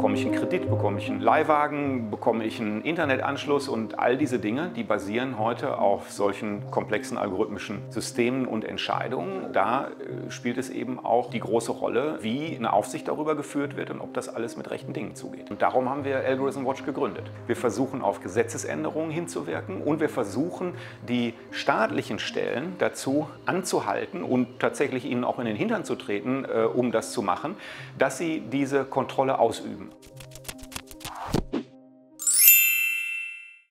bekomme ich einen Kredit, bekomme ich einen Leihwagen, bekomme ich einen Internetanschluss und all diese Dinge, die basieren heute auf solchen komplexen algorithmischen Systemen und Entscheidungen. Da äh, spielt es eben auch die große Rolle, wie eine Aufsicht darüber geführt wird und ob das alles mit rechten Dingen zugeht. Und darum haben wir Algorithm Watch gegründet. Wir versuchen auf Gesetzesänderungen hinzuwirken und wir versuchen die staatlichen Stellen dazu anzuhalten und tatsächlich ihnen auch in den Hintern zu treten, äh, um das zu machen, dass sie diese Kontrolle ausüben.